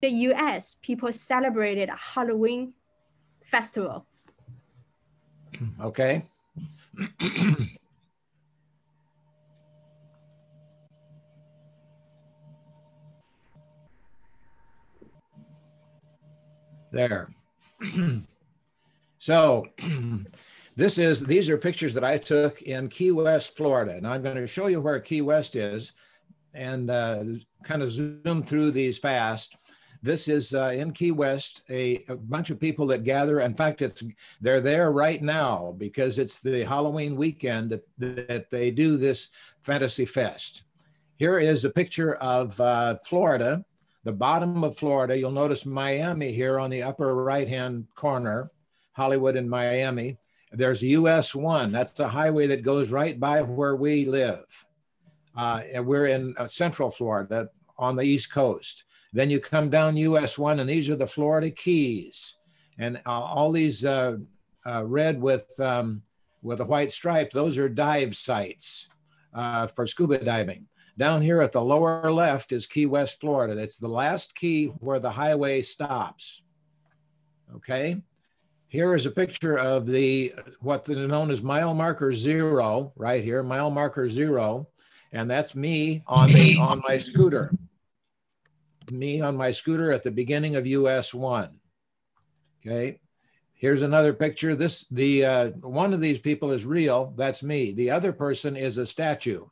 the US, people celebrated a Halloween festival. Okay. there. so this is, these are pictures that I took in Key West, Florida. And I'm going to show you where Key West is and uh, kind of zoom through these fast. This is uh, in Key West, a, a, bunch of people that gather. In fact, it's they're there right now because it's the Halloween weekend that, that they do this Fantasy Fest. Here is a picture of uh, Florida, the bottom of Florida. You'll notice Miami here on the upper right-hand corner, Hollywood and Miami. There's US 1. That's a highway that goes right by where we live. Uh, and we're in uh, Central Florida on the East Coast. Then you come down US 1, and these are the Florida Keys. And uh, all these uh, uh, red with, um, with a white stripe, those are dive sites uh, for scuba diving. Down here at the lower left is Key West, Florida. That's the last key where the highway stops. Okay. Here is a picture of the what is known as mile marker zero right here, mile marker zero, and that's me on the on my scooter me on my scooter at the beginning of US one. Okay. Here's another picture. This, the, uh, one of these people is real. That's me. The other person is a statue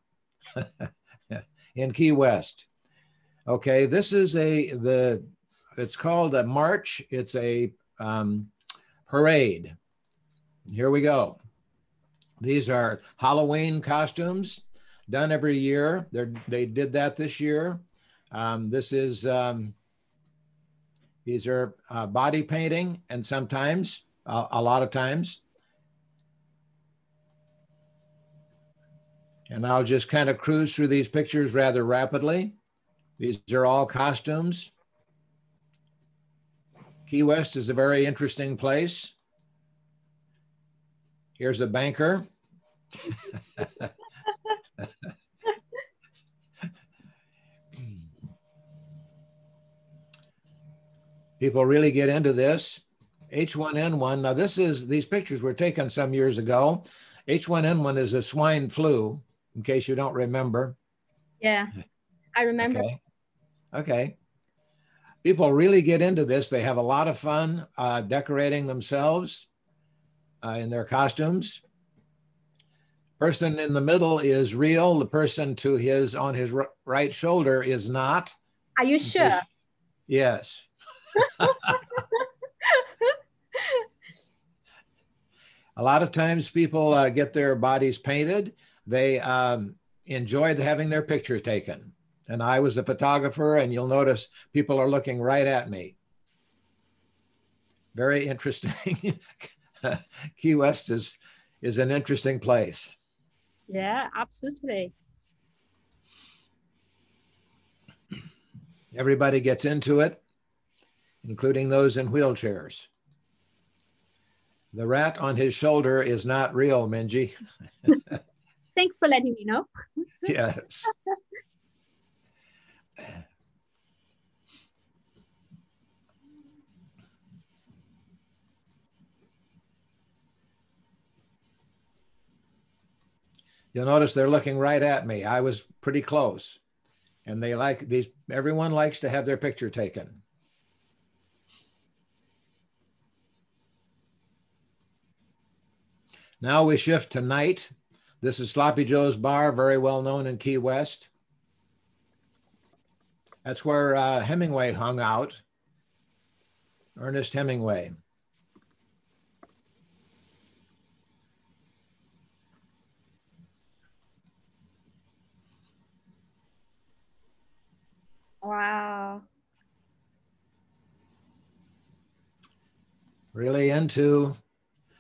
in Key West. Okay. This is a, the, it's called a march. It's a um, parade. Here we go. These are Halloween costumes done every year. They're, they did that this year. Um, this is, um, these are uh, body painting and sometimes, uh, a lot of times. And I'll just kind of cruise through these pictures rather rapidly. These are all costumes. Key West is a very interesting place. Here's a banker. people really get into this. H1N1. Now, this is these pictures were taken some years ago. H1N1 is a swine flu, in case you don't remember. Yeah, I remember. Okay. okay. People really get into this. They have a lot of fun uh, decorating themselves uh, in their costumes. Person in the middle is real. The person to his on his right shoulder is not. Are you sure? Yes. A lot of times people uh, get their bodies painted. They um, enjoy having their picture taken. And I was a photographer, and you'll notice people are looking right at me. Very interesting. Key West is, is an interesting place. Yeah, absolutely. Everybody gets into it including those in wheelchairs. The rat on his shoulder is not real, Minji. Thanks for letting me know. yes. You'll notice they're looking right at me. I was pretty close. And they like these, everyone likes to have their picture taken. Now we shift to night. This is Sloppy Joe's Bar, very well known in Key West. That's where uh, Hemingway hung out, Ernest Hemingway. Wow. Really into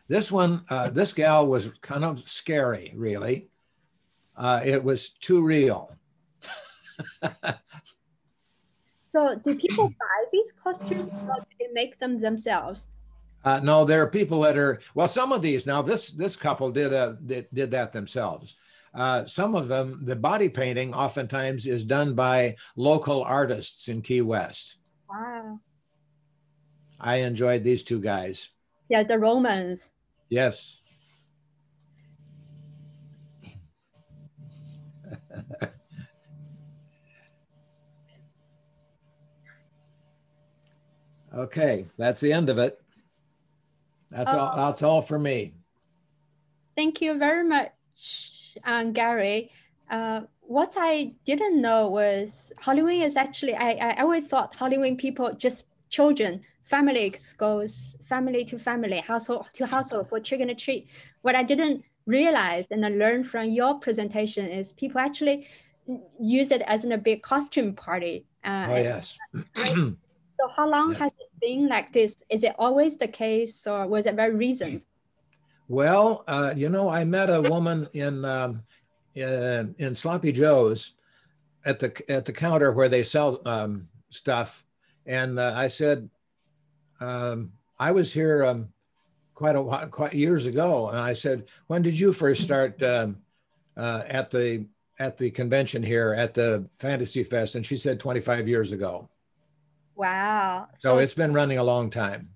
this one, uh, this gal was kind of scary, really. Uh, it was too real. so, do people buy these costumes or do they make them themselves? Uh, no, there are people that are well. Some of these now. This this couple did a did, did that themselves. Uh, some of them, the body painting oftentimes is done by local artists in Key West. Wow. I enjoyed these two guys. Yeah, the Romans. Yes. okay, that's the end of it. That's all. Oh. That's all for me. Thank you very much, um, Gary. Uh, what I didn't know was Halloween is actually, I, I always thought Halloween people just children, families goes family to family, household to household for trick or treat. What I didn't realize and I learned from your presentation is people actually use it as in a big costume party. Uh, Oh yes. So how long Yeah. has it been like this? Is it always the case or was it very recent? Well, uh, you know, I met a woman in um, in, in Sloppy Joe's at the at the counter where they sell um, stuff, and uh, I said, um, I was here um, quite a while, quite years ago, and I said, when did you first start um, uh, at the at the convention here at the Fantasy Fest? And she said 25 years ago. Wow. So it's been running a long time.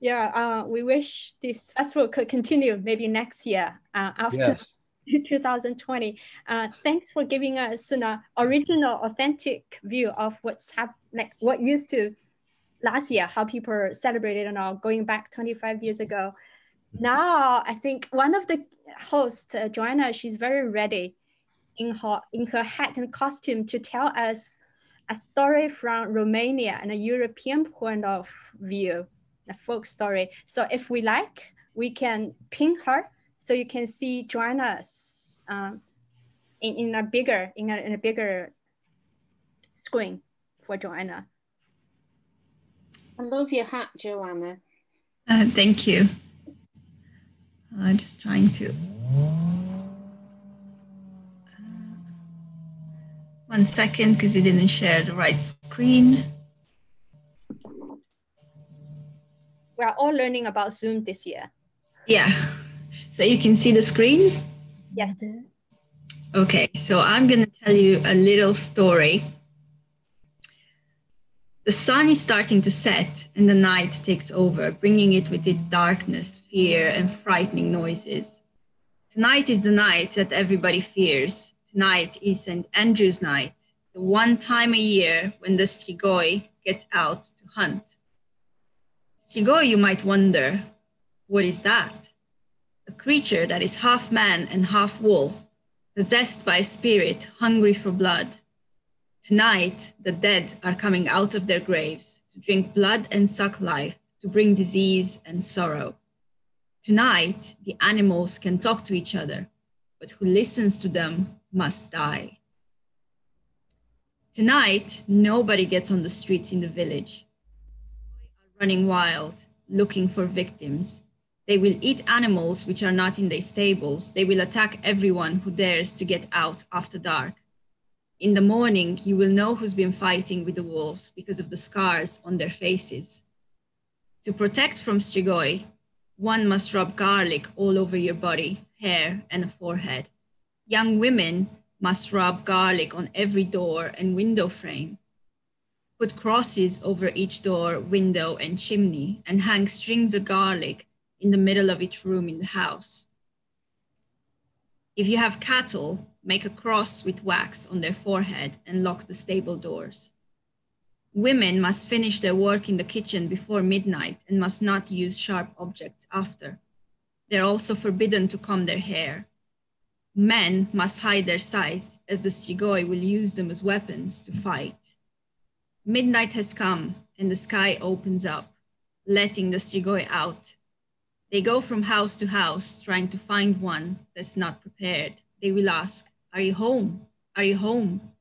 yeah, uh, we wish this festival could continue maybe next year uh, after Yes. 2020. Uh, thanks for giving us an uh, original, authentic view of what's happened, like what used to last year, how people celebrated and all going back 25 years ago. Now, I think one of the hosts, uh, Joanna, she's very ready in her in her hat and costume to tell us a story from Romania and a European point of view, a folk story. So if we like, we can pin her so you can see Joanna's um, in, in a bigger in a, in a bigger screen for Joanna. I love your hat, Joanna. Uh, thank you. I'm just trying to. One second, because it didn't share the right screen. We are all learning about Zoom this year. Yeah. So you can see the screen? Yes. Okay, so I'm going to tell you a little story. The sun is starting to set and the night takes over, bringing it with it darkness, fear, and frightening noises. Tonight is the night that everybody fears. Tonight is St. Andrew's night, the one time a year when the Strigoi gets out to hunt. Strigoi, you might wonder, what is that? A creature that is half man and half wolf, possessed by a spirit hungry for blood. Tonight, the dead are coming out of their graves to drink blood and suck life, to bring disease and sorrow. Tonight, the animals can talk to each other, but who listens to them must die. Tonight, nobody gets on the streets in the village. They are running wild, looking for victims. They will eat animals which are not in their stables. They will attack everyone who dares to get out after dark. In the morning, you will know who's been fighting with the wolves because of the scars on their faces. To protect from strigoi, one must rub garlic all over your body, hair, and forehead. Young women must rub garlic on every door and window frame. Put crosses over each door, window, and chimney, and hang strings of garlic in the middle of each room in the house. If you have cattle, make a cross with wax on their forehead and lock the stable doors. Women must finish their work in the kitchen before midnight and must not use sharp objects after. They're also forbidden to comb their hair. Men must hide their scythes, as the Strigoi will use them as weapons to fight. Midnight has come, and the sky opens up, letting the Strigoi out. They go from house to house, trying to find one that's not prepared. They will ask, Are you home? Are you home?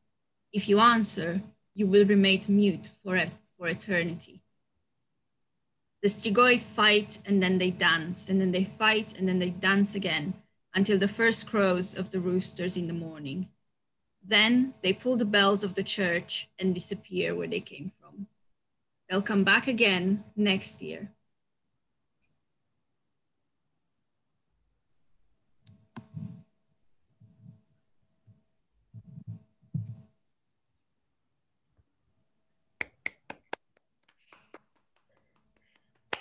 If you answer, you will remain mute for, for eternity. The Strigoi fight and then they dance, and then they fight and then they dance again until the first crows of the roosters in the morning. Then they pull the bells of the church and disappear where they came from. They'll come back again next year.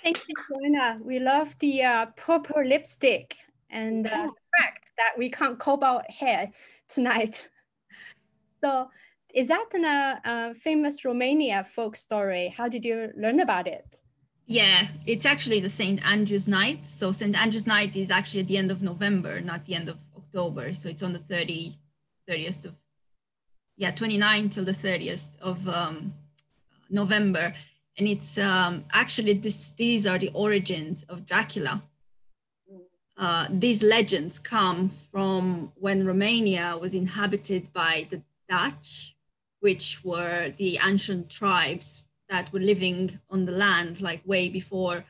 Thank you, Joanna. We love the uh, purple lipstick and uh, the fact that we can't comb our hair tonight. So is that a uh, uh, famous Romania folk story? How did you learn about it? Yeah, it's actually the St. Andrew's night. So St. Andrew's night is actually at the end of November, not the end of October. So it's on the 30, 30th of, yeah, 29 till the 30th of um, November. And it's um, actually, this, these are the origins of Dracula. Uh, these legends come from when Romania was inhabited by the Dutch, which were the ancient tribes that were living on the land like way before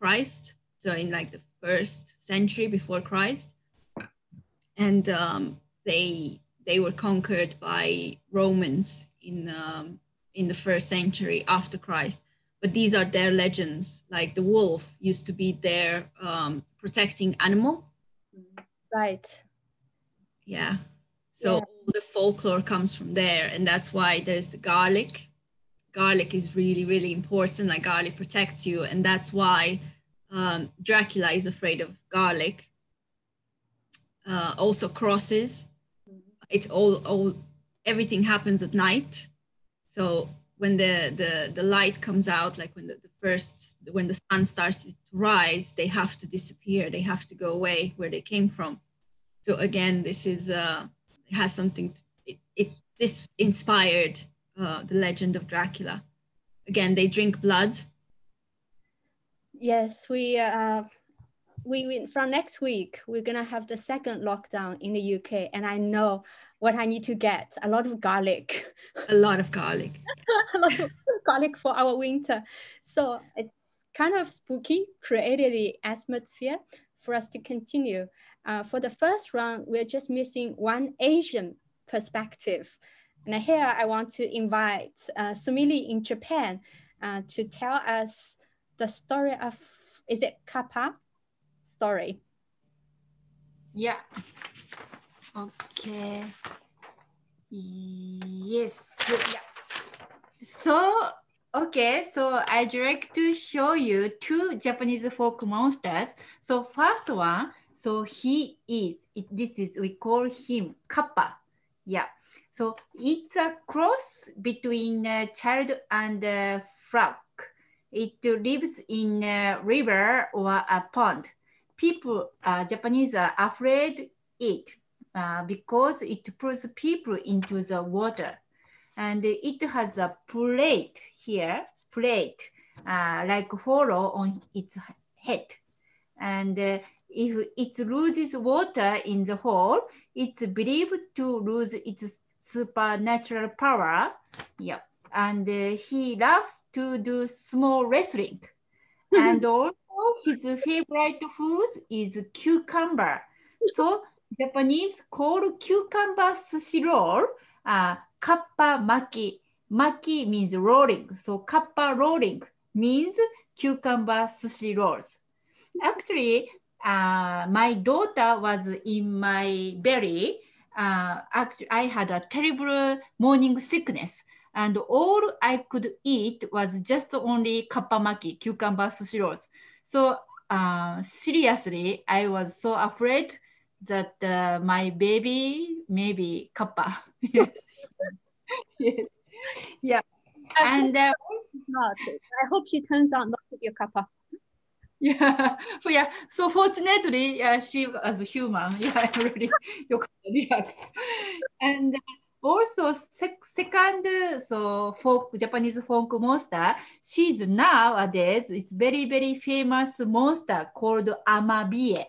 Christ. So in like the first century before Christ. And um, they they were conquered by Romans in um, in the first century after Christ. But these are their legends. Like the wolf used to be their um, protecting animal. Right. Yeah. So yeah. all the folklore comes from there, and that's why there's the garlic. Garlic is really, really important. Like garlic protects you, and that's why um, Dracula is afraid of garlic. Uh, also crosses. It's all, all, everything happens at night. So when the the the light comes out, like when the, the first when the sun starts to rise, they have to disappear. They have to go away where they came from. So again, this is uh, has something. To, it, it this inspired uh, the legend of Dracula. Again, they drink blood. Yes, we uh, we, we from next week we're gonna have the second lockdown in the UK, and I know what I need to get a lot of garlic. A lot of garlic. a lot of garlic for our winter. So it's kind of spooky, created the atmosphere for us to continue. Uh, for the first round, we're just missing one Asian perspective. And here I want to invite uh, Sumili in Japan uh, to tell us the story of, is it Kappa story? Yeah. Okay. Yes. Yeah. So, okay, so I'd like to show you two Japanese folk monsters. So first one, so he is, it, this is, we call him Kappa. Yeah. So it's a cross between a child and a frog. It lives in a river or a pond. People, uh, Japanese are afraid it uh, because it pulls people into the water. And it has a plate here, plate, uh, like hollow on its head. And uh, if it loses water in the hole, it's believed to lose its supernatural power. Yeah. And uh, he loves to do sumo wrestling. and also his favorite food is cucumber. So Japanese call cucumber sushi roll uh, kappa maki. Maki means rolling. So kappa rolling means cucumber sushi rolls. Actually, uh, my daughter was in my belly. Uh, actually, I had a terrible morning sickness. And all I could eat was just only kappa maki, cucumber sushi rolls. So uh, seriously, I was so afraid that uh, my baby maybe kappa. yes. yes. Yeah. I and uh, not. I hope she turns out not to be a kappa. Yeah. So yeah. So fortunately, uh, she was human. Yeah, really relaxed. And also sec second, so folk Japanese folk monster. She's nowadays it's very very famous monster called Amabie.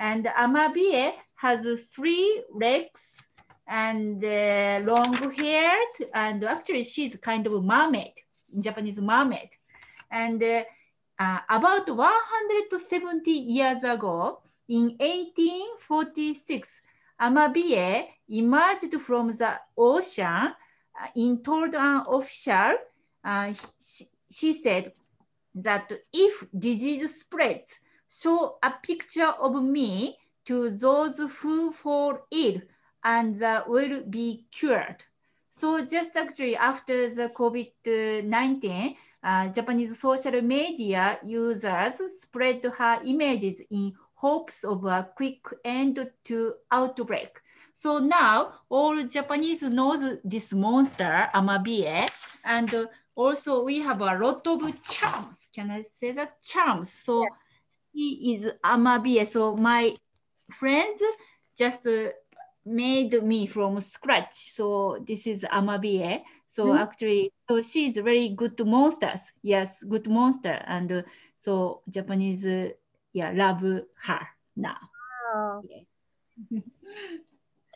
And Amabie has three legs and uh, long hair. And actually, she's kind of a mermaid, Japanese mermaid. And uh, uh, about 170 years ago, in 1846, Amabie emerged from the ocean uh, in told an official. Uh, she, she said that if disease spreads, show a picture of me to those who fall ill and will be cured. So just actually after the COVID-19, uh, Japanese social media users spread her images in hopes of a quick end to outbreak. So now all Japanese knows this monster, Amabie, and also we have a lot of charms. Can I say that charms? So yeah. He is Amabie. So my friends just made me from scratch. So this is Amabie. So mm -hmm. actually, so she's very good monsters. Yes, good monster. And uh, so Japanese, uh, yeah, love her now. Wow. Yeah.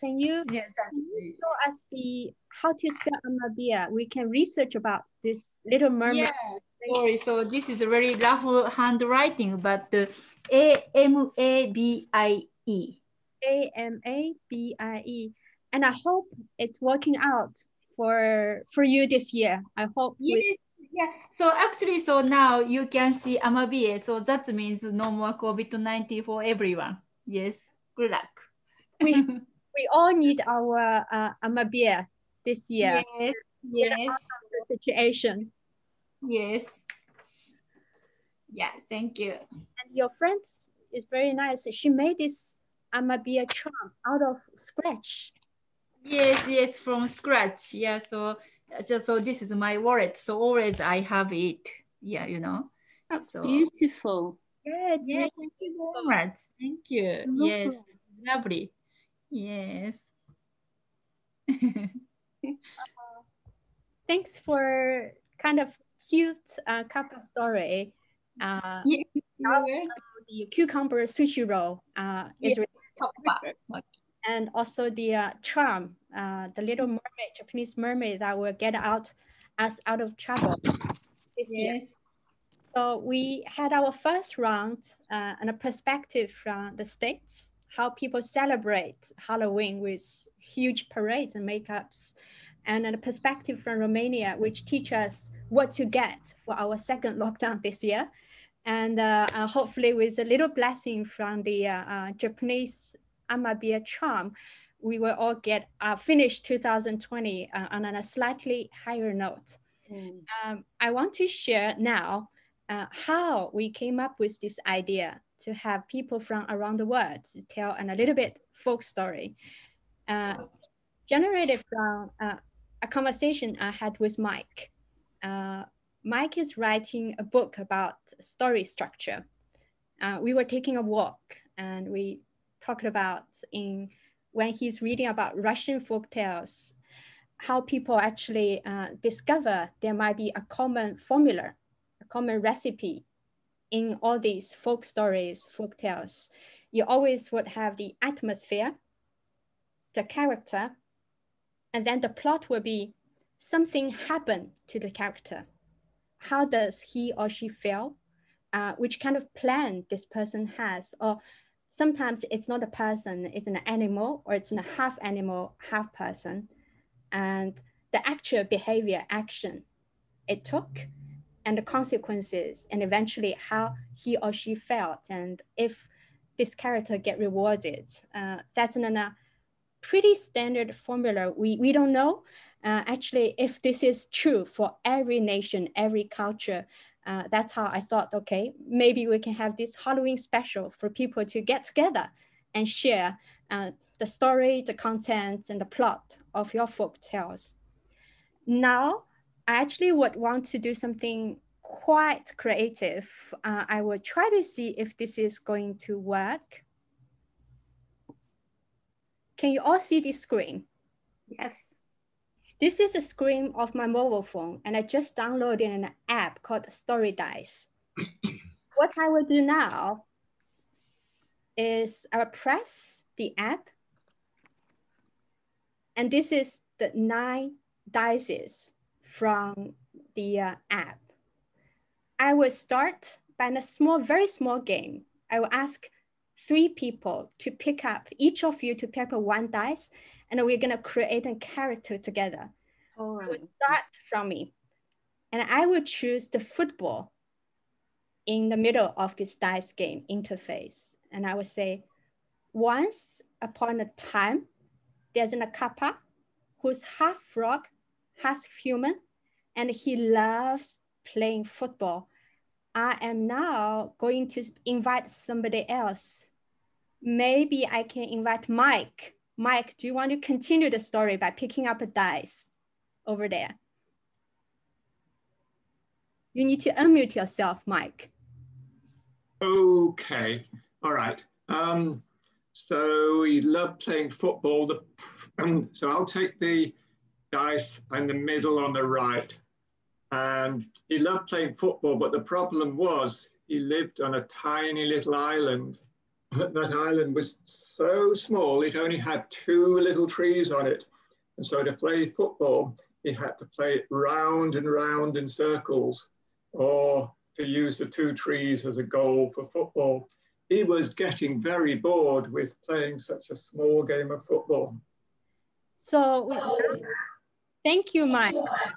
can you, can you show us the how to spell Amabia? We can research about this little mermaid. Yeah, sorry. So this is a very rough handwriting, but the A M A B I E. A M A B I E. And I hope it's working out for for you this year. I hope. Yes. Yeah. So actually, so now you can see Amabie. So that means no more COVID-19 for everyone. Yes. Good luck. we we all need our uh, Amabie this year. Yes. Yes. The situation. Yes. Yeah. Thank you. And your friend is very nice. She made this Amabie charm out of scratch. Yes, yes, from scratch. Yeah, so so, so this is my wallet. So always I have it. Yeah, you know. That's so, beautiful. Yeah, yeah, thank you very much. Thank you. No yes, problem. lovely. Yes. uh, thanks for kind of cute uh, kappa story. Uh, yeah, the cucumber sushi roll uh, is yes, top and also the uh, charm, uh, the little mermaid, Japanese mermaid that will get out us out of trouble this yes. year. So we had our first round uh, and a perspective from the States, how people celebrate Halloween with huge parades and makeups, and a perspective from Romania, which teach us what to get for our second lockdown this year. And uh, uh, hopefully with a little blessing from the uh, uh, Japanese Amabie charm, we will all get uh, finish 2020 uh, on a slightly higher note. Mm. Um, I want to share now uh, how we came up with this idea to have people from around the world to tell an, a little bit folk story. Uh, generated from uh, a conversation I had with Mike. Uh, Mike is writing a book about story structure. we were taking a walk and we talked about in when he's reading about Russian folk tales, how people actually uh, discover there might be a common formula, a common recipe in all these folk stories, folk tales. You always would have the atmosphere, the character, and then the plot will be something happened to the character. How does he or she feel? Uh, which kind of plan this person has, or sometimes it's not a person, it's an animal or it's a half animal, half person. And the actual behavior, action it took and the consequences and eventually how he or she felt and if this character get rewarded. Uh, that's a uh, pretty standard formula. We, we don't know uh, actually if this is true for every nation, every culture, uh, that's how I thought, okay, maybe we can have this Halloween special for people to get together and share uh, the story, the content, and the plot of your folk tales. Now, I actually would want to do something quite creative. Uh, I will try to see if this is going to work. Can you all see this screen? Yes. This is a screen of my mobile phone, and I just downloaded an app called Story Dice. what I will do now is I will press the app, and this is the nine dices from the uh, app. I will start by a small, very small game. I will ask three people to pick up, each of you to pick up one dice, and we're gonna create a character together. Oh, All right. Start from me, and I will choose the football in the middle of this dice game interface, and I will say, once upon a time, there's an kappa who's half frog, half human, and he loves playing football. I am now going to invite somebody else. Maybe I can invite Mike. Mike, do you want to continue the story by picking up a dice over there? You need to unmute yourself, Mike. Okay, all right. Um, so he loved playing football. The, um, so I'll take the dice in the middle on the right. And he loved playing football, but the problem was he lived on a tiny little island. That island was so small, it only had two little trees on it. And so to play football, he had to play it round and round in circles or to use the two trees as a goal for football. He was getting very bored with playing such a small game of football. So thank you, Mike.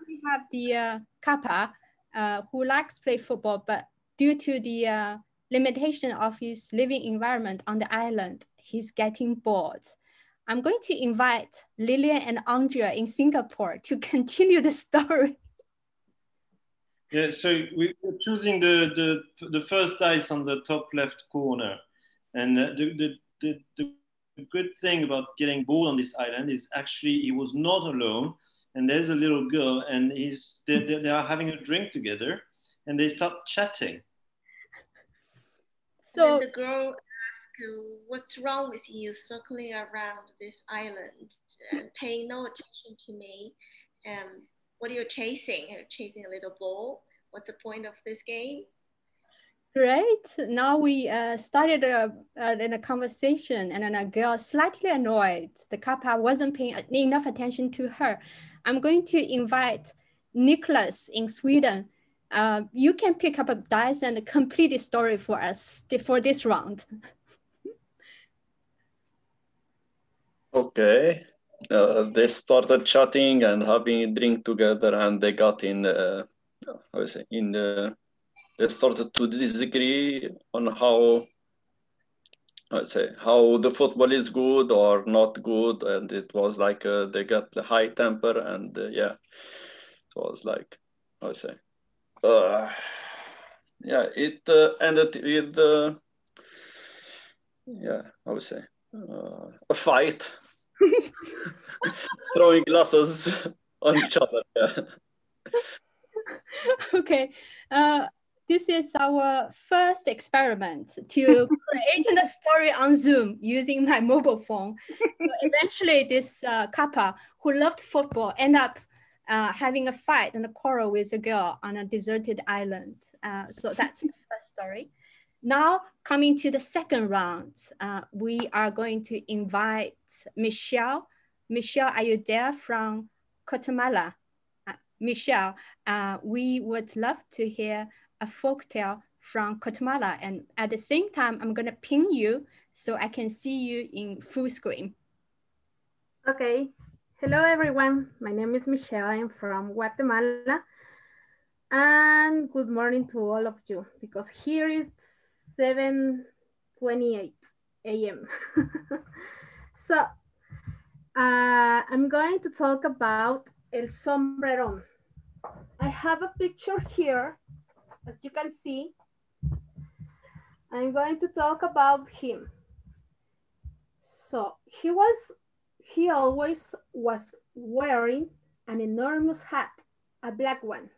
We have the uh, Kappa uh, who likes to play football, but due to the uh, limitation of his living environment on the island, he's getting bored. I'm going to invite Lillian and Andrea in Singapore to continue the story. Yeah, so we're choosing the, the, the first dice on the top left corner. And the, the, the, the good thing about getting bored on this island is actually he was not alone. And there's a little girl, and he's they, they are having a drink together, and they start chatting. So the girl asks, "What's wrong with you circling around this island and paying no attention to me? And what are you chasing? You're chasing a little ball. What's the point of this game? Great. Now we uh, started a, uh, in a conversation and then a girl slightly annoyed. The kappa wasn't paying enough attention to her. I'm going to invite Nicholas in Sweden. Uh, you can pick up a dice and complete the story for us for this round. okay uh, they started chatting and having a drink together, and they got in. Uh, how say in the they started to disagree on how I say how the football is good or not good, and it was like uh, they got the high temper, and uh, yeah, it was like I say, uh, yeah, it uh, ended with uh, yeah, I would say uh, a fight throwing glasses on each other. Yeah. okay. Uh, this is our first experiment to create a story on Zoom using my mobile phone. eventually, this uh, kappa who loved football end up uh, having a fight and a quarrel with a girl on a deserted island. Uh, so that's the first story. Now, coming to the second round, uh, we are going to invite Michelle. Michelle, are you there from Guatemala? Uh, Michelle, uh, we would love to hear a folk tale from Guatemala. And at the same time, I'm gonna ping you so I can see you in full screen. Okay. Hello, everyone. My name is Michelle. I'm from Guatemala. And good morning to all of you, because here is 7.28 a.m. so uh, I'm going to talk about El Sombrerón. I have a picture here, as you can see. I'm going to talk about him. So he was, he always was wearing an enormous hat, a black one,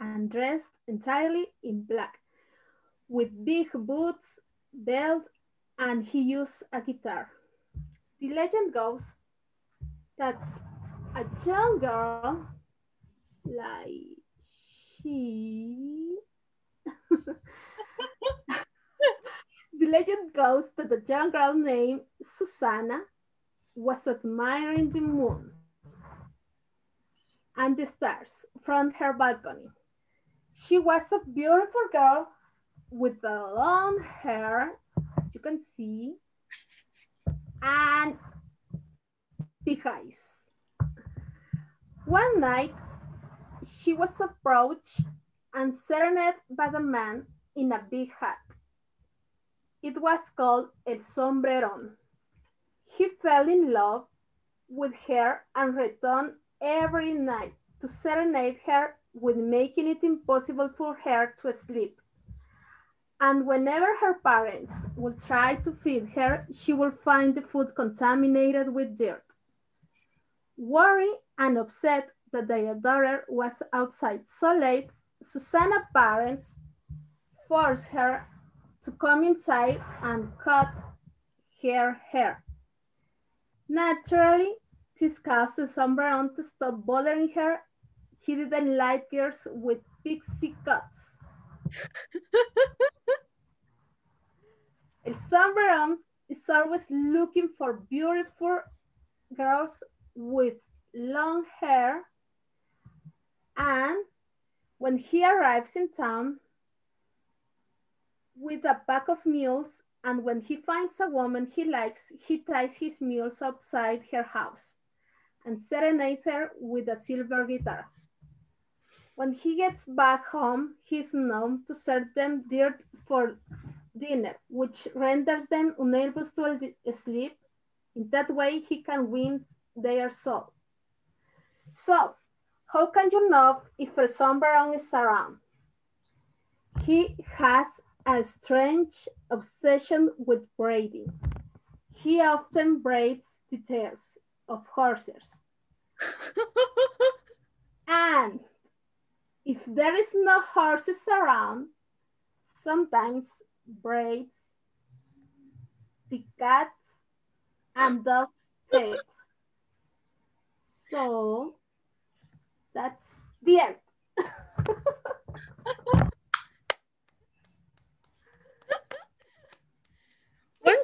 and dressed entirely in black with big boots, belt, and he used a guitar. The legend goes that a young girl, like she, the legend goes that a young girl named Susanna was admiring the moon and the stars from her balcony. She was a beautiful girl with long hair, as you can see, and big eyes. One night, she was approached and serenaded by the man in a big hat. It was called El Sombrerón. He fell in love with her and returned every night to serenade her with making it impossible for her to sleep. And whenever her parents will try to feed her, she will find the food contaminated with dirt. Worried and upset that their daughter was outside so late, Susanna's parents forced her to come inside and cut her hair. Naturally, this caused Sombreron to stop bothering her. He didn't like girls with pixie cuts. El Sombreron is always looking for beautiful girls with long hair. And when he arrives in town with a pack of mules, and when he finds a woman he likes, he ties his mules outside her house and serenades her with a silver guitar. When he gets back home, he's known to serve them dirt for dinner, which renders them unable to sleep. In that way, he can win their soul. So, how can you know if a Sombreron is around? He has a strange obsession with braiding. He often braids the tails of horses. and if there is no horses around, sometimes braids the cats and dogs' tails. So that's the end.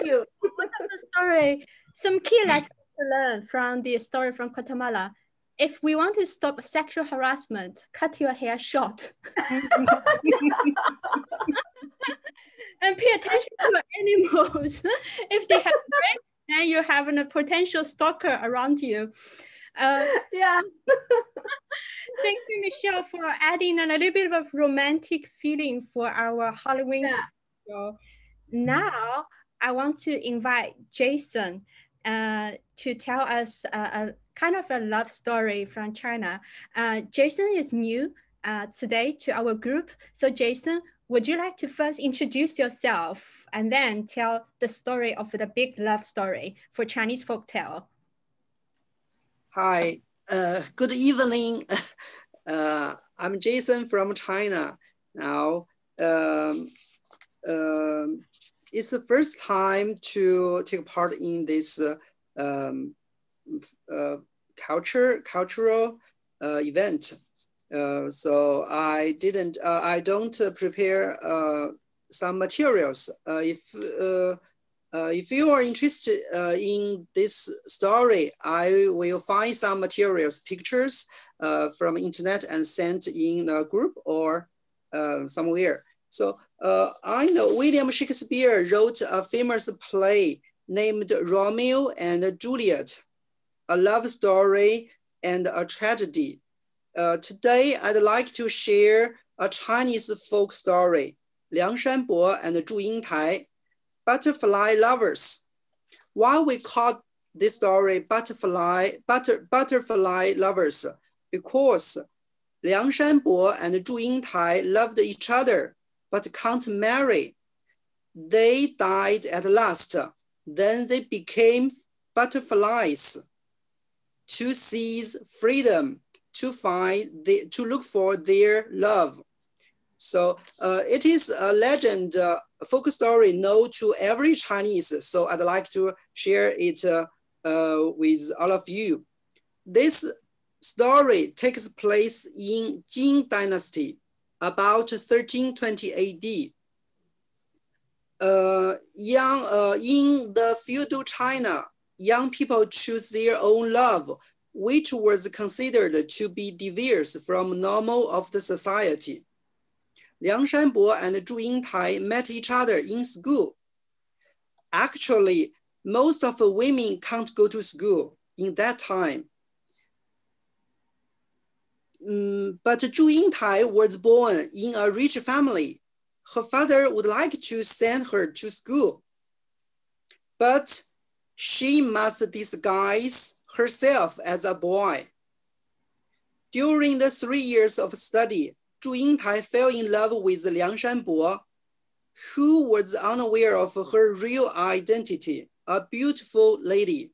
Thank you. Wonderful story. Some key lessons to learn from the story from Guatemala. If we want to stop sexual harassment, cut your hair short. and pay attention to animals. if they have breaks, then you have a potential stalker around you. Uh, yeah. thank you, Michelle, for adding a little bit of romantic feeling for our Halloween Yeah. special. Now, I want to invite Jason uh, to tell us a, a kind of a love story from China. Uh, Jason is new uh, today to our group. So, Jason, would you like to first introduce yourself and then tell the story of the big love story for Chinese folktale? Hi, uh, good evening. Uh, I'm Jason from China. Now, um, um, it's the first time to take part in this uh, um, uh, culture cultural uh, event. Uh, so I didn't, uh, I don't uh, prepare some materials. If if you are interested in this story, I will find some materials, pictures from internet and send in a group or somewhere. So uh, I know William Shakespeare wrote a famous play named Romeo and Juliet, a love story and a tragedy. Uh, today, I'd like to share a Chinese folk story, Liang Shanbo and Zhu Yingtai, butterfly lovers. Why we call this story butterfly, butter, butterfly lovers? Because Liang Shanbo and Zhu Yingtai loved each other, but can't marry. They died at last. Then they became butterflies to seize freedom, to find, the, to look for their love. So uh, it is a legend, uh, folk story known to every Chinese. So I'd like to share it uh, uh, with all of you. This story takes place in Jin Dynasty, about 1320 AD. Uh, young, uh, in the feudal China, young people choose their own love, which was considered to be diverse from normal of the society. Liang Shanbo and Zhu Yingtai met each other in school. Actually, most of women can't go to school in that time. Mm, but Zhu Yingtai was born in a rich family. Her father would like to send her to school, but she must disguise herself as a boy. During the three years of study, Zhu Yingtai fell in love with Liang Shanbo, who was unaware of her real identity, a beautiful lady.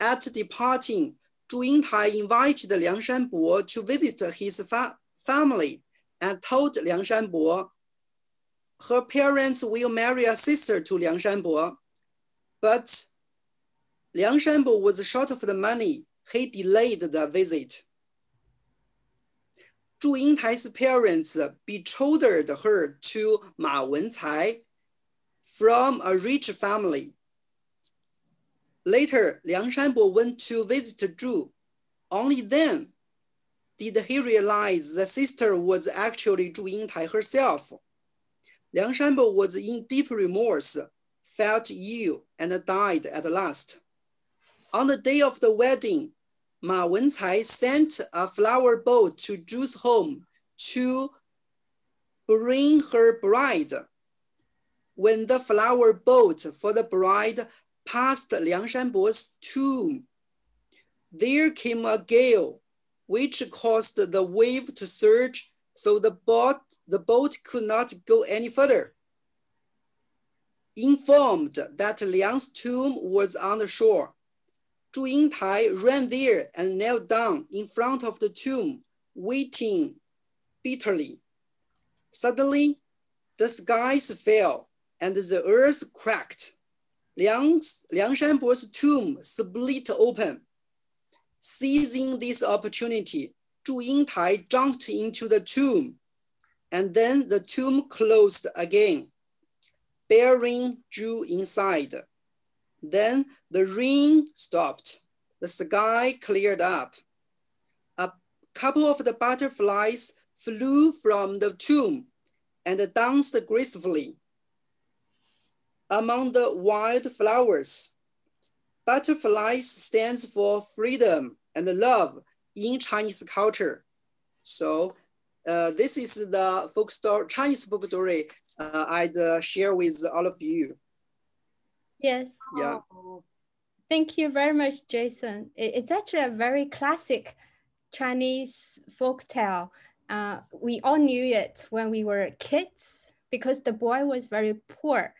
At departing, Zhu Yingtai invited Liang Shanbo to visit his fa family and told Liang Shanbo her parents will marry a sister to Liang Shanbo, but Liang Shanbo was short of the money. He delayed the visit. Zhu Yingtai's parents betrothed her to Ma Wencai from a rich family. Later, Liang Shanbo went to visit Zhu. Only then did he realize the sister was actually Zhu Yingtai herself. Liang Shanbo was in deep remorse, felt ill, and died at last. On the day of the wedding, Ma Wencai sent a flower boat to Zhu's home to bring her bride. When the flower boat for the bride passed Liang Shanbo's tomb, there came a gale, which caused the wave to surge so the boat, the boat could not go any further. Informed that Liang's tomb was on the shore, Zhu Yingtai ran there and knelt down in front of the tomb, waiting bitterly. Suddenly, the skies fell and the earth cracked. Liang's, Liang Shanbo's tomb split open. Seizing this opportunity, Zhu Yingtai jumped into the tomb, and then the tomb closed again, burying Zhu inside. Then the rain stopped. The sky cleared up. A couple of the butterflies flew from the tomb and danced gracefully among the wild flowers. Butterflies stands for freedom and love in Chinese culture. So uh, this is the folk story, Chinese folk story uh, I'd uh, share with all of you. Yes. Yeah. Thank you very much, Jason. It's actually a very classic Chinese folk tale. Uh, we all knew it when we were kids because the boy was very poor.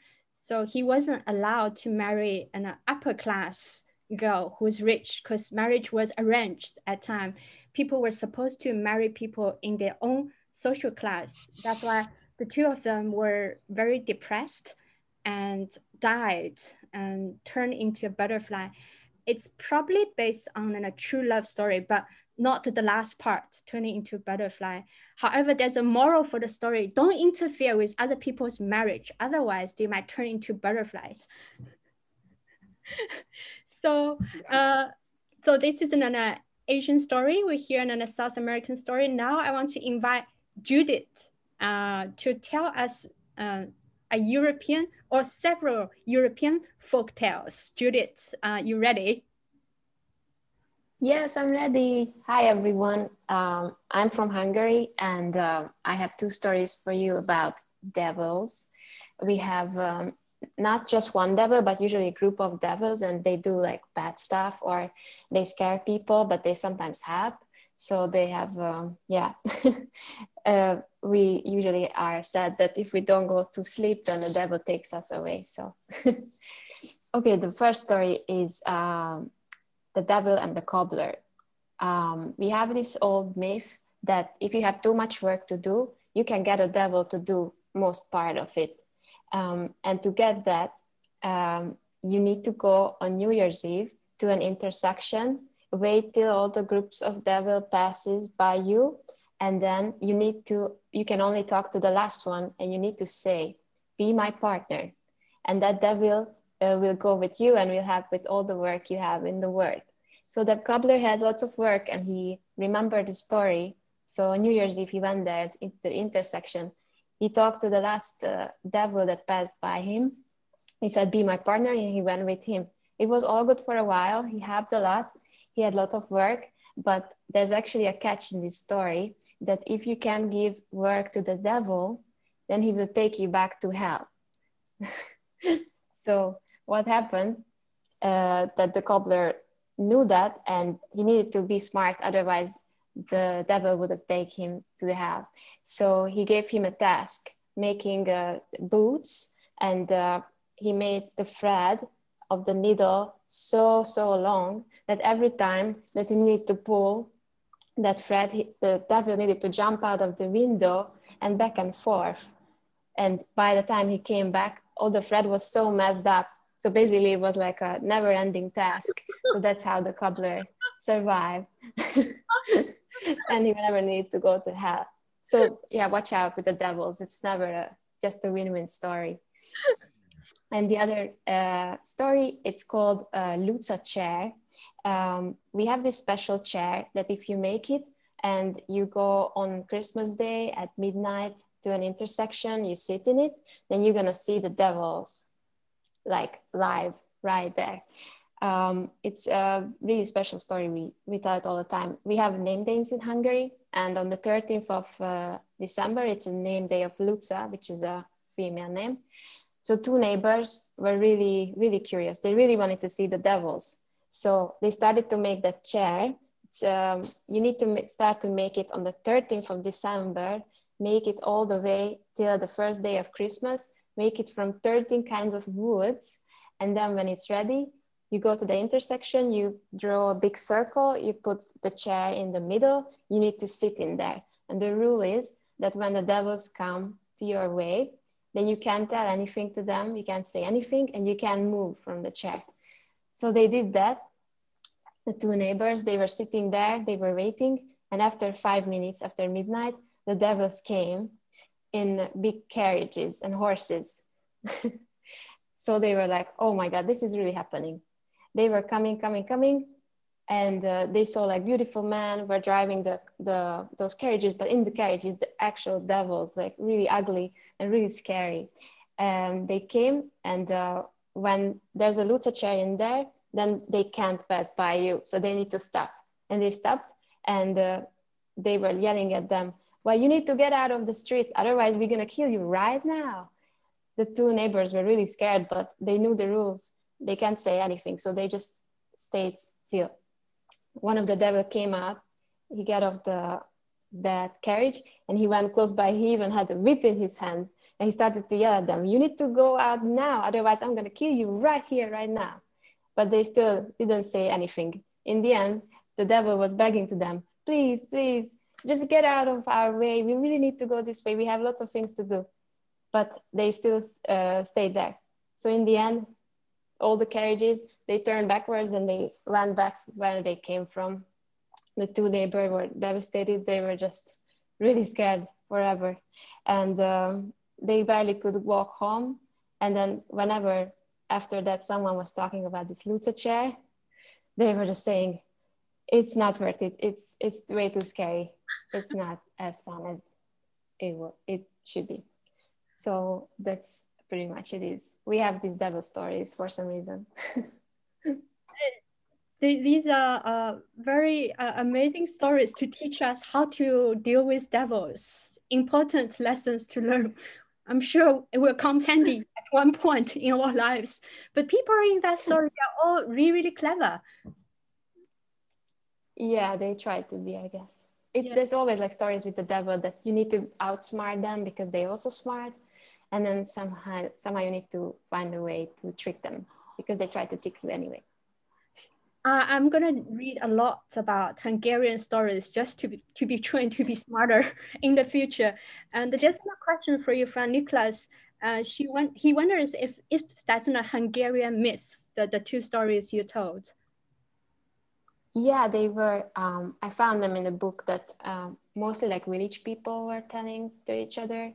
So he wasn't allowed to marry an upper class girl who's rich because marriage was arranged at time. People were supposed to marry people in their own social class. That's why the two of them were very depressed and died and turned into a butterfly. It's probably based on a true love story, but not the last part, turning into a butterfly. However, there's a moral for the story. Don't interfere with other people's marriage. Otherwise, they might turn into butterflies. So, uh, so this is an uh, Asian story. We're here in a South American story. Now I want to invite Judith uh, to tell us uh, a European or several European folk tales. Judith, uh, you ready? Yes, I'm ready. Hi, everyone. Um, I'm from Hungary, and uh, I have two stories for you about devils. We have um, not just one devil, but usually a group of devils, and they do like bad stuff or they scare people, but they sometimes help. So they have, um, yeah. uh, we usually are sad that if we don't go to sleep, then the devil takes us away. So, okay, the first story is um, the devil and the cobbler. Um, we have this old myth that if you have too much work to do, you can get a devil to do most part of it um, and to get that, um, you need to go on New Year's Eve to an intersection, wait till all the groups of devil passes by you, and then you need to, you can only talk to the last one, and you need to say, be my partner. And that devil uh, will go with you and will help with all the work you have in the world. So the cobbler had lots of work and he remembered the story. So New Year's Eve, he went there to the intersection he talked to the last uh, devil that passed by him. He said, Be my partner, and he went with him. It was all good for a while. He helped a lot. He had a lot of work, but there's actually a catch in this story that if you can give work to the devil, then he will take you back to hell. so, what happened? Uh, that the cobbler knew that and he needed to be smart, otherwise, the devil would have taken him to the hell. So he gave him a task, making uh, boots, and uh, he made the thread of the needle so so long that every time that he needed to pull that thread, he, the devil needed to jump out of the window and back and forth. And by the time he came back, all the thread was so messed up. So basically, it was like a never-ending task. So that's how the cobbler survived, and he never needed to go to hell. So yeah, watch out with the devils. It's never a, just a win-win story. And the other uh, story, it's called uh, chair. Um, we have this special chair that if you make it and you go on Christmas Day at midnight to an intersection, you sit in it, then you're gonna see the devils like live right there. Um, it's a really special story. We, we tell it all the time. We have name days in Hungary, and on the 13th of uh, December, it's a name day of Luca, which is a female name. So two neighbors were really, really curious. They really wanted to see the devils. So they started to make that chair. Um, you need to start to make it on the 13th of December, make it all the way till the first day of Christmas, make it from 13 kinds of woods. And then when it's ready, you go to the intersection, you draw a big circle, you put the chair in the middle, you need to sit in there. And the rule is that when the devils come to your way, then you can't tell anything to them, you can't say anything, and you can't move from the chair. So they did that. The two neighbors, they were sitting there, they were waiting, and after five minutes after midnight, the devils came in big carriages and horses. so they were like, oh my God, this is really happening. They were coming, coming, coming, and uh, they saw like beautiful men were driving the, the those carriages but in the carriages the actual devils like really ugly and really scary and they came and uh, when there's a Luca chair in there then they can't pass by you so they need to stop and they stopped and uh, they were yelling at them well you need to get out of the street otherwise we're going to kill you right now the two neighbors were really scared but they knew the rules they can't say anything so they just stayed still one of the devil came out. He got off the that carriage and he went close by. He even had a whip in his hand and he started to yell at them, "You need to go out now, otherwise I'm gonna kill you right here, right now." But they still didn't say anything. In the end, the devil was begging to them, "Please, please, just get out of our way. We really need to go this way. We have lots of things to do." But they still uh, stayed there. So in the end, all the carriages they turned backwards and they ran back where they came from. The two neighbors were devastated. They were just really scared forever. And um, they barely could walk home. And then, whenever after that someone was talking about this Luca chair, they were just saying, it's not worth it. It's, it's way too scary. It's not as fun as it, will, it should be. So that's pretty much it is. We have these devil stories for some reason. these are uh, very uh, amazing stories to teach us how to deal with devils, important lessons to learn. I'm sure it will come handy at one point in our lives. But people in that story are all really, really clever. Yeah, they try to be, I guess. It, yeah. There's always like stories with the devil that you need to outsmart them because they're also smart. And then somehow, somehow you need to find a way to trick them because they try to trick you anyway. Uh, I'm gonna read a lot about Hungarian stories just to be, to be trained to be smarter in the future. And there's a question for you from Nicholas. Uh, she went, he wonders if, if that's not a Hungarian myth, the, the two stories you told. Yeah, they were, um, I found them in a book that um, mostly like village people were telling to each other.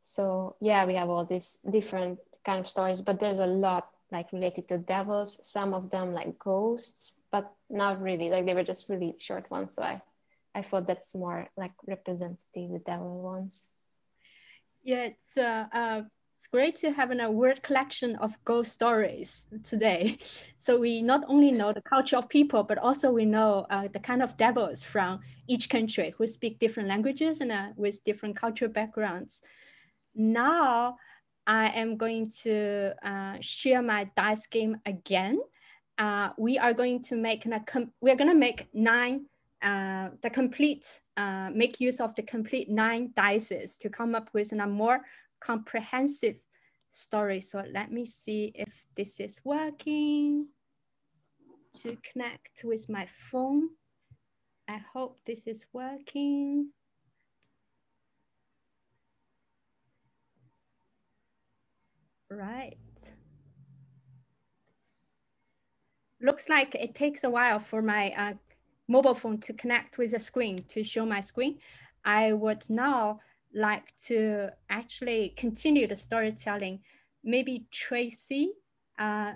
So yeah, we have all these different kind of stories, but there's a lot like related to devils, some of them like ghosts, but not really. Like they were just really short ones. So I, I thought that's more like representative, the devil ones. Yeah, it's uh, uh it's great to have a word collection of ghost stories today. So we not only know the culture of people, but also we know uh, the kind of devils from each country who speak different languages and uh, with different cultural backgrounds. Now, I am going to uh, share my dice game again. Uh, we are going to make, we're gonna make nine uh, the complete, uh, make use of the complete nine dices to come up with a more comprehensive story. So let me see if this is working to connect with my phone. I hope this is working. Right. Looks like it takes a while for my uh, mobile phone to connect with the screen to show my screen. I would now like to actually continue the storytelling. Maybe Tracy, uh,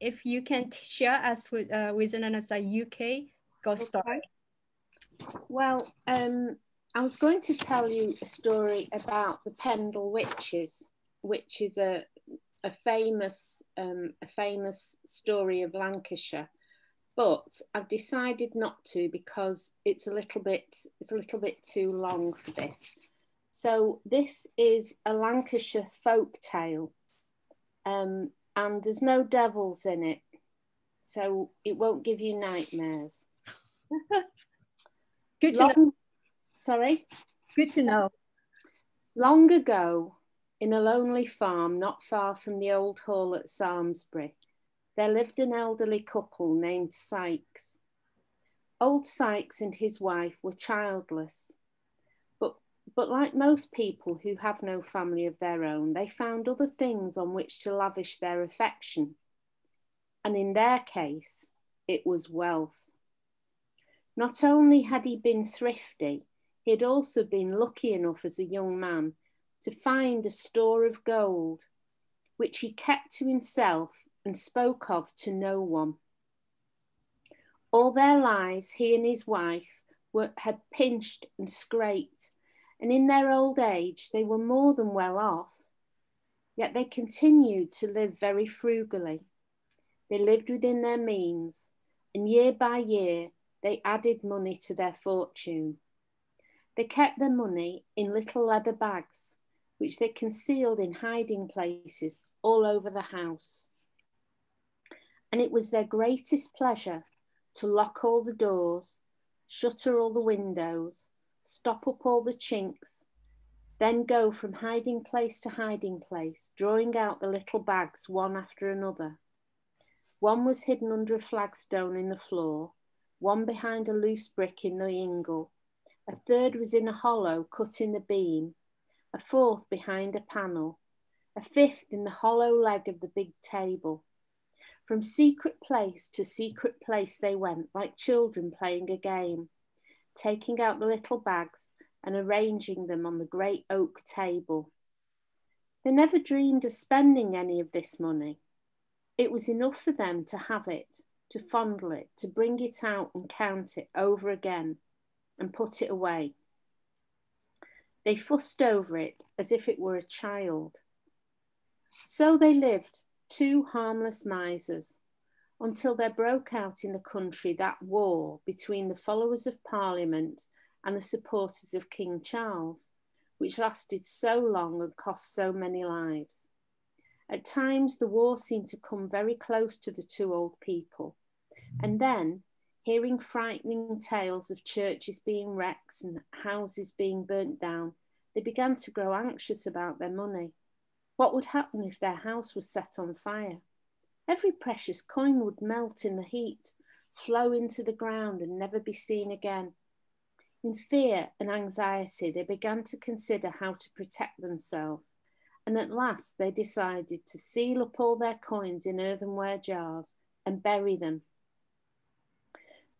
if you can share us with uh, with another UK ghost story. Well, um, I was going to tell you a story about the Pendle Witches, which is a a famous um, a famous story of Lancashire, but I've decided not to because it's a little bit it's a little bit too long for this. So this is a Lancashire folk tale, um, and there's no devils in it, so it won't give you nightmares. Good to long, know. Sorry. Good to know. Long ago, in a lonely farm not far from the old hall at Samlesbury, there lived an elderly couple named Sykes. Old Sykes and his wife were childless. But, like most people who have no family of their own, they found other things on which to lavish their affection. And in their case, it was wealth. Not only had he been thrifty, he had also been lucky enough as a young man to find a store of gold, which he kept to himself and spoke of to no one. All their lives, he and his wife were, had pinched and scraped, and in their old age, they were more than well off. Yet they continued to live very frugally. They lived within their means, and year by year, they added money to their fortune. They kept their money in little leather bags which they concealed in hiding places all over the house. And it was their greatest pleasure to lock all the doors, shutter all the windows, stop up all the chinks, then go from hiding place to hiding place, drawing out the little bags one after another. One was hidden under a flagstone in the floor, one behind a loose brick in the ingle, a third was in a hollow cut in the beam, a fourth behind a panel, a fifth in the hollow leg of the big table. From secret place to secret place they went, like children playing a game, taking out the little bags and arranging them on the great oak table. They never dreamed of spending any of this money. It was enough for them to have it, to fondle it, to bring it out and count it over again and put it away. They fussed over it as if it were a child. So they lived, two harmless misers, until there broke out in the country that war between the followers of Parliament and the supporters of King Charles, which lasted so long and cost so many lives. At times, the war seemed to come very close to the two old people. And then, hearing frightening tales of churches being wrecked and houses being burnt down, they began to grow anxious about their money. What would happen if their house was set on fire? Every precious coin would melt in the heat, flow into the ground, and never be seen again. In fear and anxiety, they began to consider how to protect themselves, and at last they decided to seal up all their coins in earthenware jars and bury them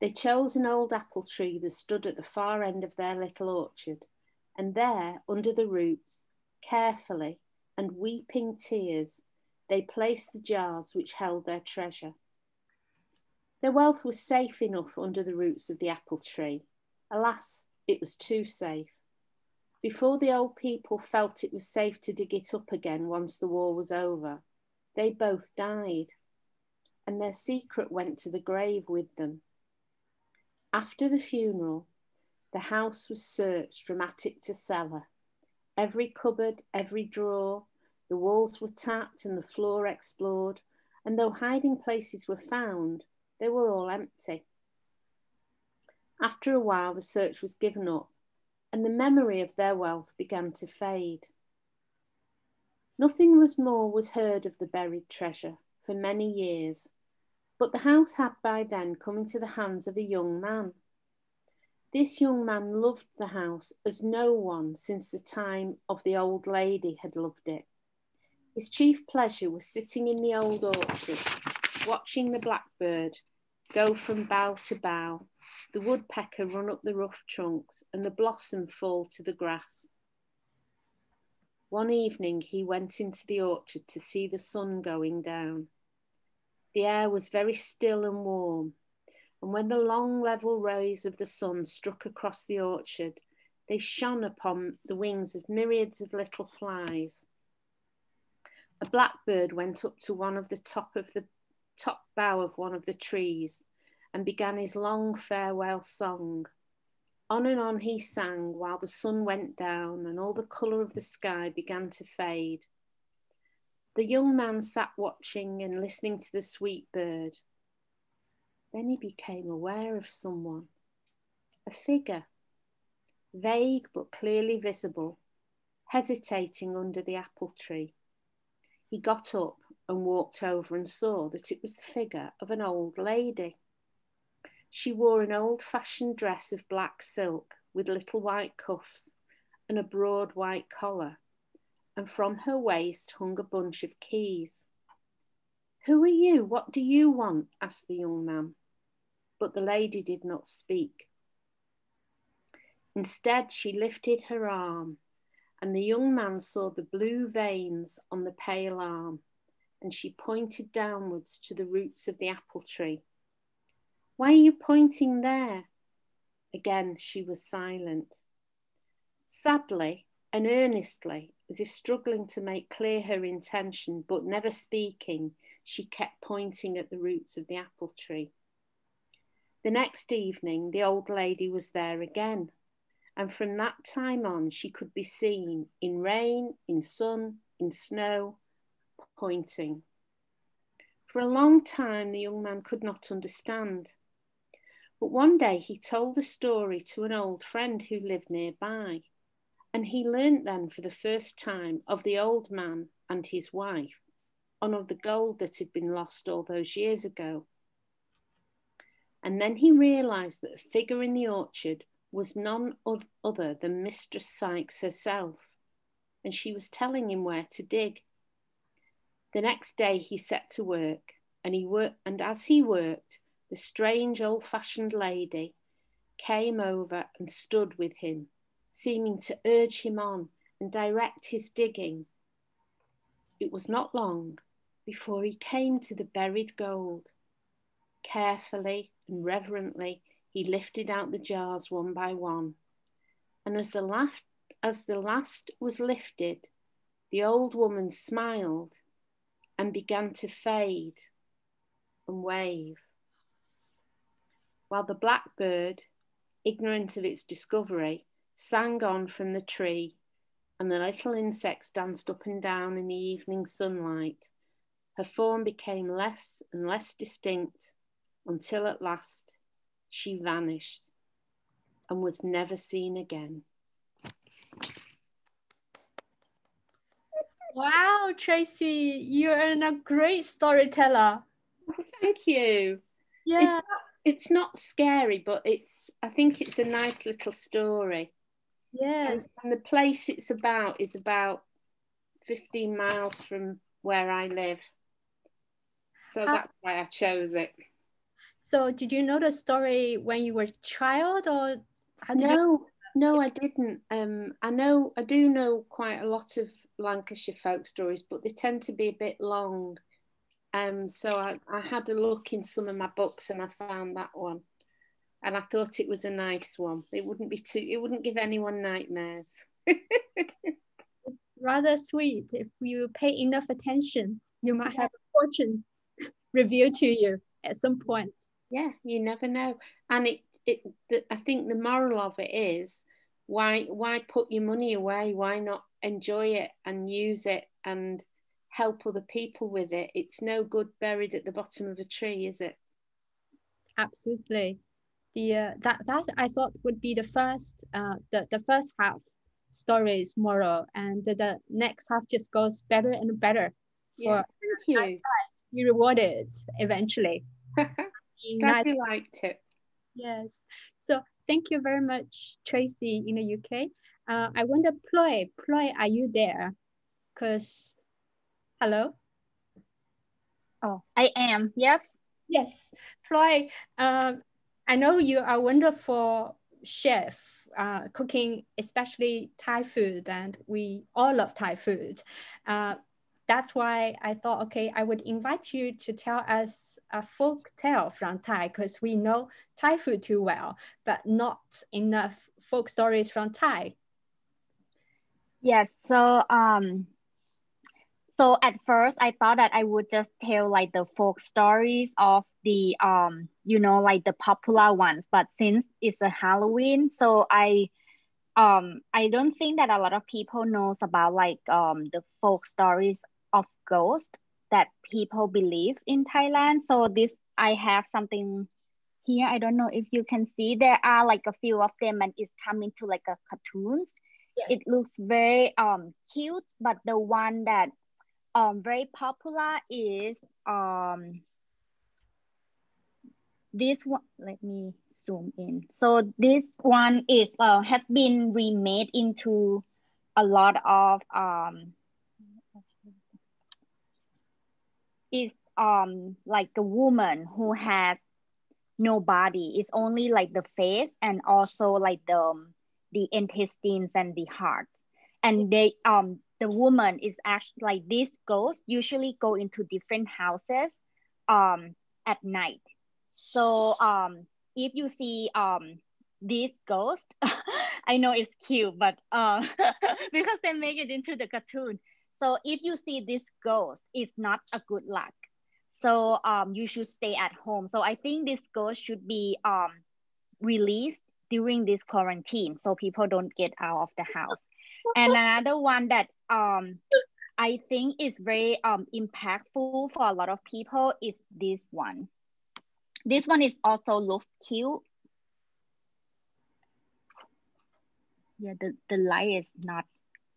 they chose an old apple tree that stood at the far end of their little orchard, and there, under the roots, carefully and weeping tears, they placed the jars which held their treasure. Their wealth was safe enough under the roots of the apple tree. Alas, it was too safe. Before the old people felt it was safe to dig it up again once the war was over, they both died, and their secret went to the grave with them. After the funeral, the house was searched from attic to cellar. Every cupboard, every drawer, the walls were tapped and the floor explored, and though hiding places were found, they were all empty. After a while, the search was given up and the memory of their wealth began to fade. Nothing was more was heard of the buried treasure for many years, but the house had by then come into the hands of a young man. This young man loved the house as no one since the time of the old lady had loved it. His chief pleasure was sitting in the old orchard, watching the blackbird go from bough to bough, the woodpecker run up the rough trunks, and the blossom fall to the grass. One evening he went into the orchard to see the sun going down. The air was very still and warm, and when the long level rays of the sun struck across the orchard, they shone upon the wings of myriads of little flies. A blackbird went up to one of the top of the top bough of one of the trees and began his long farewell song. On and on he sang while the sun went down and all the colour of the sky began to fade. The young man sat watching and listening to the sweet bird. Then he became aware of someone, a figure, vague but clearly visible, hesitating under the apple tree. He got up and walked over and saw that it was the figure of an old lady. She wore an old fashioned dress of black silk with little white cuffs and a broad white collar, and from her waist hung a bunch of keys. Who are you? What do you want? asked the young man. But the lady did not speak. Instead, she lifted her arm, and the young man saw the blue veins on the pale arm and she pointed downwards to the roots of the apple tree. Why are you pointing there? Again, she was silent. Sadly and earnestly, as if struggling to make clear her intention, but never speaking, she kept pointing at the roots of the apple tree. The next evening, the old lady was there again, and from that time on, she could be seen in rain, in sun, in snow, pointing. For a long time, the young man could not understand. But one day he told the story to an old friend who lived nearby, and he learnt then for the first time of the old man and his wife, and of the gold that had been lost all those years ago. And then he realised that the figure in the orchard was none other than Mistress Sykes herself, and she was telling him where to dig. The next day he set to work, and he and as he worked, the strange old-fashioned lady came over and stood with him, seeming to urge him on and direct his digging. It was not long before he came to the buried gold. Carefully and reverently, he lifted out the jars one by one. And as the, last, as the last was lifted, the old woman smiled and began to fade and wave. While the blackbird, ignorant of its discovery, sang on from the tree, and the little insects danced up and down in the evening sunlight, her form became less and less distinct until at last she vanished and was never seen again. Wow, Tracy, you're a great storyteller. Thank you. Yeah. It's not, it's not scary, but it's I think it's a nice little story. Yeah. And, and the place it's about is about 15 miles from where I live. So that's why I chose it. So did you know the story when you were a child or no, you... no, I didn't. Um I know I do know quite a lot of Lancashire folk stories, but they tend to be a bit long. Um, so I, I had a look in some of my books and I found that one. And I thought it was a nice one. It wouldn't be too it wouldn't give anyone nightmares. rather sweet. If you pay enough attention, you might have a fortune revealed to you at some point. Yeah, you never know. And it it the, I think the moral of it is why why put your money away? Why not enjoy it and use it and help other people with it. It's no good buried at the bottom of a tree, is it? Absolutely. the uh, that that I thought would be the first uh, the the first half stories moral, and the, the next half just goes better and better. Yeah, for thank you. you rewarded eventually. Glad you liked it. Yes. So thank you very much, Tracy in the UK. Uh, I wonder, Ploy, Ploy, are you there? Because, hello? Oh, I am. Yep. Yes, Ploy. Um, I know you are wonderful chef, uh, cooking especially Thai food, and we all love Thai food. That's why I thought, okay, I would invite you to tell us a folk tale from Thai because we know Thai food too well, but not enough folk stories from Thai. Yes. So um, so at first I thought that I would just tell like the folk stories of the um, you know, like the popular ones. But since it's a Halloween, so I um I don't think that a lot of people knows about like um the folk stories of ghosts that people believe in Thailand. So this I have something here. I don't know if you can see. There are like a few of them, and it's coming to like a cartoons. Yes. It looks very um cute, but the one that um very popular is um this one. Let me zoom in. So this one is uh, has been remade into a lot of um is um like a woman who has no body. It's only like the face and also like the um, the intestines and the heart. And they um the woman is actually like this ghost usually go into different houses um at night. So um if you see um this ghost, I know it's cute, but uh, because they make it into the cartoon. So if you see this ghost, it's not a good luck. So um, you should stay at home. So I think this ghost should be um, released during this quarantine so people don't get out of the house. And another one that um, I think is very um, impactful for a lot of people is this one. This one is also looks cute. Yeah, the, the light is not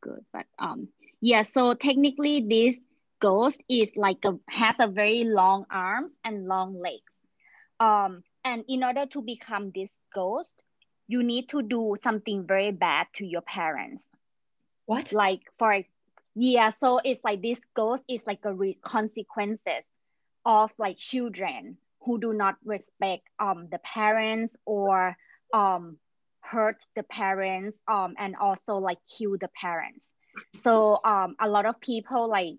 good, but um, yeah, so technically this ghost is like a has a very long arms and long legs. Um, and in order to become this ghost, you need to do something very bad to your parents. What? Like for yeah, so it's like this ghost is like a re- consequences of like children who do not respect um the parents or um hurt the parents um and also like kill the parents so um a lot of people like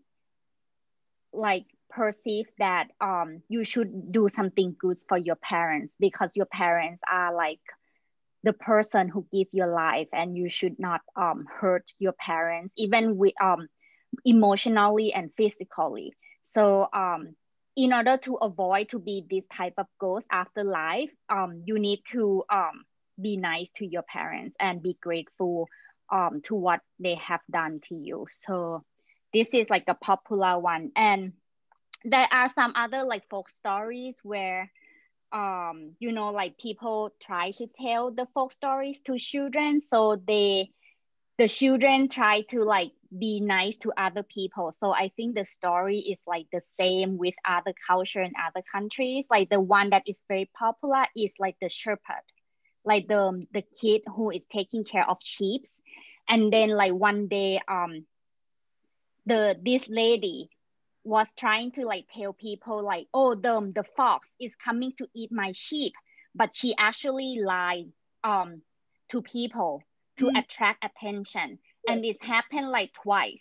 like perceive that um you should do something good for your parents because your parents are like the person who give your life and you should not um hurt your parents even with um emotionally and physically. So um in order to avoid to be this type of ghost after life um you need to um be nice to your parents and be grateful um, to what they have done to you. So this is like a popular one. And there are some other like folk stories where um you know like people try to tell the folk stories to children. So they the children try to like be nice to other people. So i think the story is like the same with other culture and other countries. Like the one that is very popular is like the shepherd. Like the the kid who is taking care of sheep and then like one day um the this lady was trying to like tell people like oh the the fox is coming to eat my sheep. But she actually lied um to people to mm. attract attention. And this happened like twice.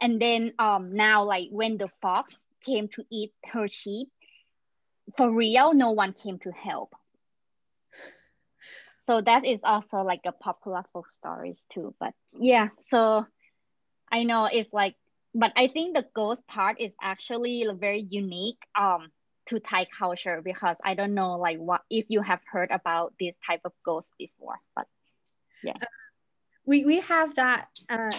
And then um now like when the fox came to eat her sheep for real no one came to help so that is also like a popular folk stories too but yeah so i know it's like but i think the ghost part is actually very unique um to thai culture because i don't know like what if you have heard about this type of ghost before but yeah. Uh, we we have that uh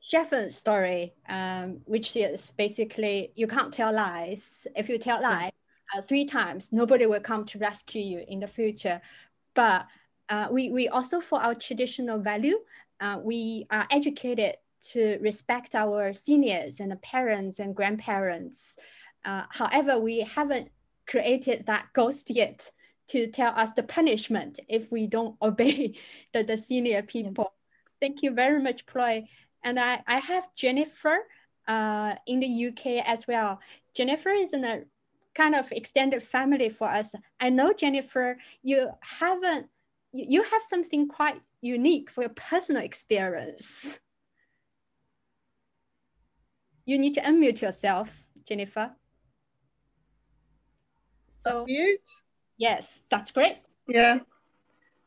Shepherd story, um, which is basically you can't tell lies. If you tell lies uh, three times, nobody will come to rescue you in the future. But uh, we, we also, for our traditional value, uh, we are educated to respect our seniors and the parents and grandparents. Uh, however, we haven't created that ghost yet to tell us the punishment if we don't obey the, the senior people. Thank you very much, Ploy. And I, I have Jennifer uh, in the UK as well. Jennifer is in a kind of extended family for us. I know, Jennifer, you haven't, you, you have something quite unique for your personal experience. You need to unmute yourself, Jennifer. So mute. Yes, that's great. Yeah.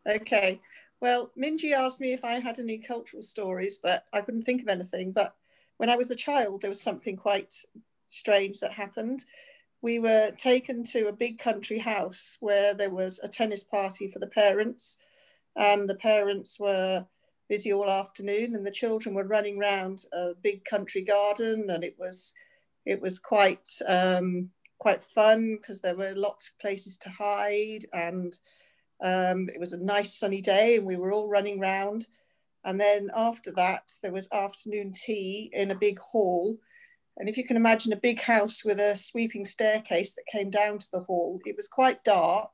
Okay. Well, Minji asked me if I had any cultural stories, but I couldn't think of anything. But when I was a child, there was something quite strange that happened. We were taken to a big country house where there was a tennis party for the parents, and the parents were busy all afternoon, and the children were running around a big country garden, and it was it was quite um, quite fun because there were lots of places to hide and um, it was a nice sunny day and we were all running around. And then after that, there was afternoon tea in a big hall. And if you can imagine a big house with a sweeping staircase that came down to the hall, it was quite dark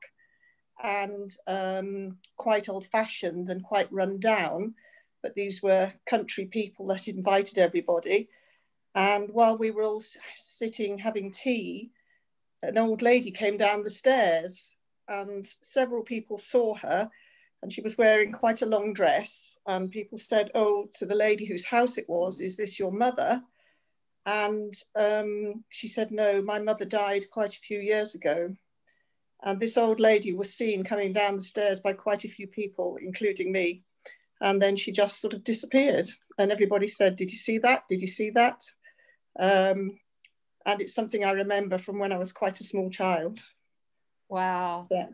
and um, quite old fashioned and quite run down. But these were country people that invited everybody. And while we were all sitting having tea, an old lady came down the stairs and several people saw her and she was wearing quite a long dress and people said oh to the lady whose house it was is this your mother and um, she said no my mother died quite a few years ago and this old lady was seen coming down the stairs by quite a few people including me and then she just sort of disappeared and everybody said did you see that did you see that um, and it's something i remember from when i was quite a small child Wow. So,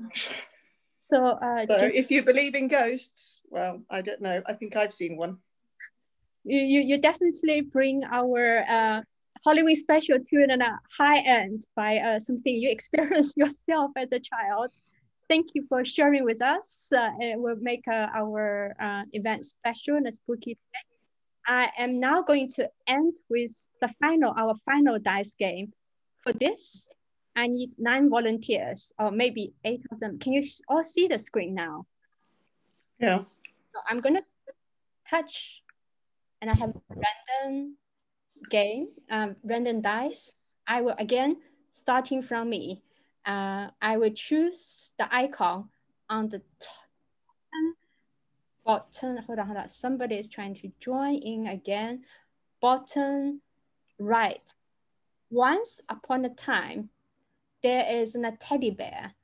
so, uh, so if you believe in ghosts, well, I don't know. I think I've seen one. You, you, definitely bring our uh, Halloween special to a high end by uh, something you experienced yourself as a child. Thank you for sharing with us. Uh, it will make uh, our uh, event special and spooky. I am now going to end with the final, our final dice game. For this, I need nine volunteers or maybe eight of them. Can you all see the screen now? Yeah. So I'm gonna touch and I have random game, um, random dice. I will again, starting from me, uh, I will choose the icon on the top bottom, hold on, hold on. Somebody is trying to join in again. Bottom right. Once upon a time, there is a teddy bear.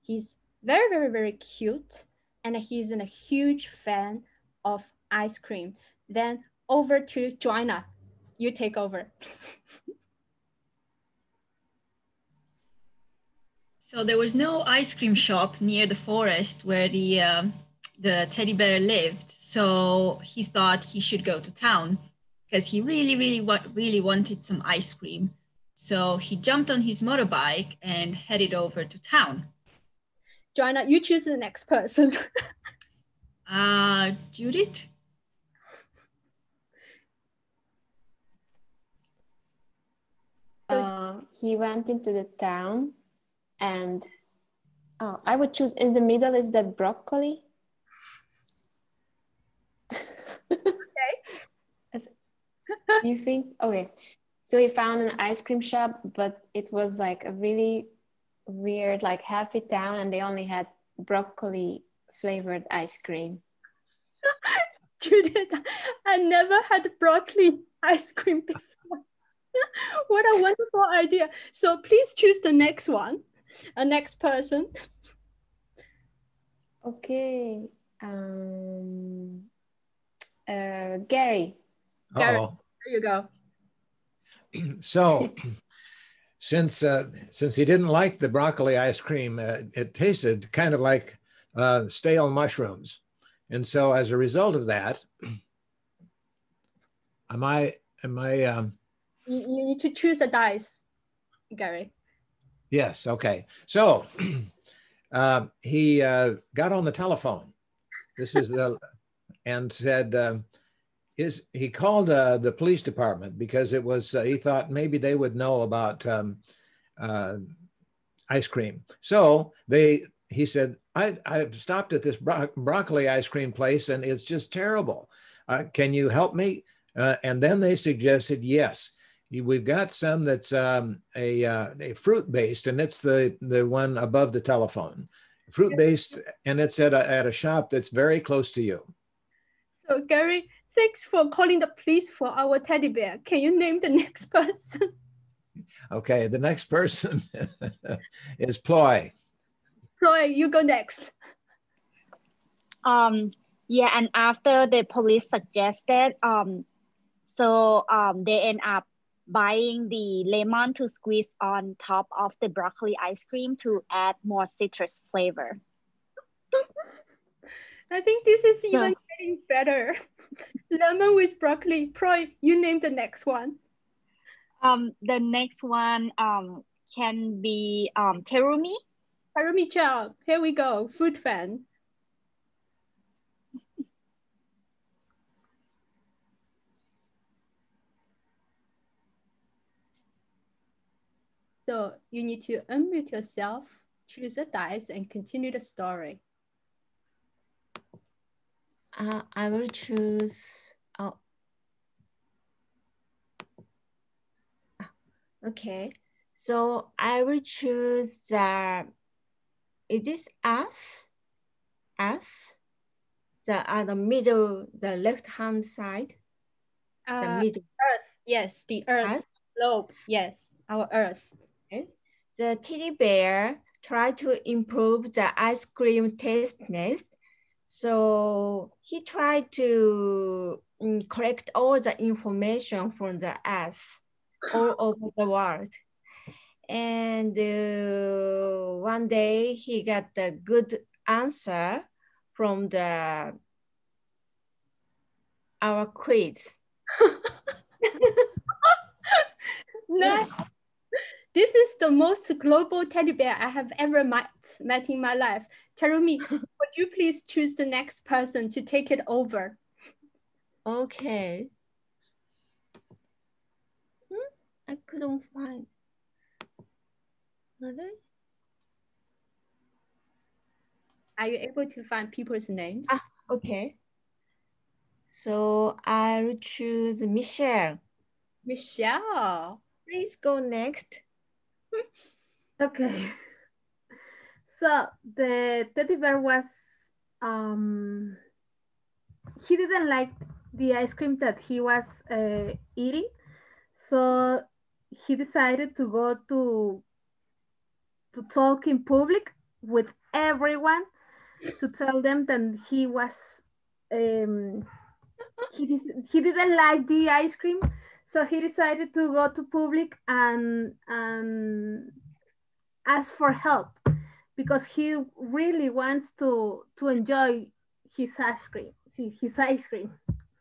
He's very, very, very cute. And he's a huge fan of ice cream. Then over to Joanna. You take over. so there was no ice cream shop near the forest where the um, the teddy bear lived. So he thought he should go to town because he really, really, wa- really wanted some ice cream. So he jumped on his motorbike and headed over to town. Joanna, you choose the next person. uh, Judith? Uh, he went into the town and oh, I would choose in the middle is that broccoli. okay. you think? Okay. So he found an ice cream shop, but it was like a really weird, like halfway town, and they only had broccoli flavored ice cream. Judith, I never had broccoli ice cream before. what a wonderful idea. So please choose the next one, a next person. Okay. Um, uh, Gary. Gary, there you go. so since uh, since he didn't like the broccoli ice cream, uh, it tasted kind of like uh, stale mushrooms, and so as a result of that, am I am I? Um, you, need to choose a dice, Gary. Yes. Okay. So. uh, he uh, got on the telephone. This is the, and said, um, is he called uh, the police department because it was, uh, he thought maybe they would know about um, uh, ice cream. So they, he said, I, I've stopped at this bro broccoli ice cream place and it's just terrible. Uh, can you help me? and then they suggested, yes, we've got some that's um, a, uh, a fruit based, and it's the the one above the telephone, fruit based, and it's at a, at a shop that's very close to you. So Gary, thanks for calling the police for our teddy bear. Can you name the next person? Okay, the next person is Ploy. Ploy, you go next. Um, yeah, and after the police suggested, um, so um, they end up buying the lemon to squeeze on top of the broccoli ice cream to add more citrus flavor. I think this is even so, getting better. lemon with broccoli. Ploy, you name the next one. Um, the next one um, can be um, terumi. Terumi Chow. Here we go. Food fan. So you need to unmute yourself, choose a dice and continue the story. Uh, I will choose, oh. Okay, so I will choose the, is this us? Us? The, uh, the middle, the left-hand side? Uh, the middle. Earth, yes, the earth, earth, globe, yes, our earth. The teddy bear tried to improve the ice cream tastiness. So he tried to um, collect all the information from the ice all over the world. And uh, one day he got the good answer from the our quiz. nice. Yes. This is the most global teddy bear I have ever met, met in my life. Terumi, would you please choose the next person to take it over? Okay. Hmm? I couldn't find. Really? Are you able to find people's names? Ah, okay. So I'll choose Michelle. Michelle. Please go next. Okay. So the teddy bear was, um, he didn't like the ice cream that he was uh, eating. So he decided to go to, to talk in public with everyone to tell them that he was, um, he, he didn't like the ice cream so he decided to go to public and, and ask for help because he really wants to, to enjoy his ice cream. See, his ice cream.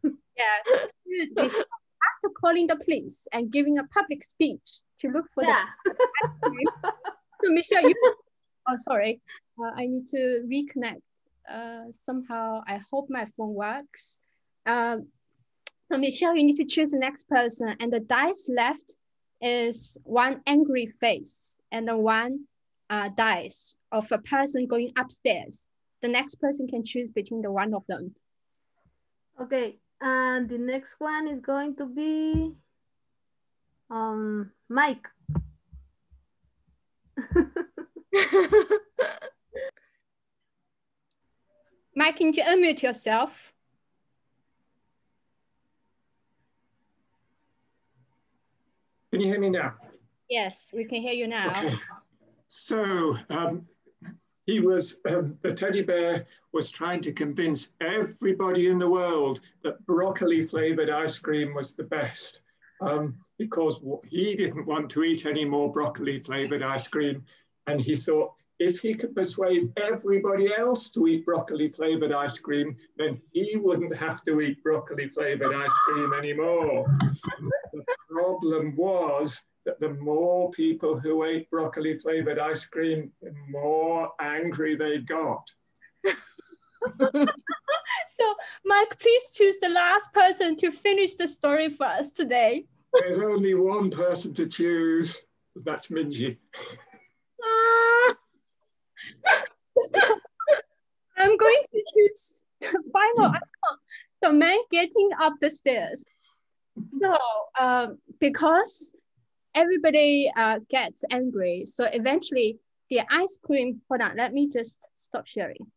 yeah, after calling the police and giving a public speech to look for yeah. the ice cream. so Michelle, you, oh sorry, uh, I need to reconnect. Uh, somehow, I hope my phone works. Um, so Michelle, you need to choose the next person and the dice left is one angry face and then one uh, dice of a person going upstairs. The next person can choose between the one of them. Okay, and the next one is going to be um, Mike. Mike, can you unmute yourself? Can you hear me now? Yes, we can hear you now. Okay. So um, he was, um, the teddy bear was trying to convince everybody in the world that broccoli flavored ice cream was the best um, because he didn't want to eat any more broccoli flavored ice cream. And he thought if he could persuade everybody else to eat broccoli flavored ice cream, then he wouldn't have to eat broccoli flavored ice cream anymore. The problem was that the more people who ate broccoli flavored ice cream, the more angry they got. so, Mike, please choose the last person to finish the story for us today. There's only one person to choose. That's Minji. I'm going to choose the final icon, the man getting up the stairs. So, um, because everybody uh, gets angry, so eventually the ice cream, hold on, let me just stop sharing.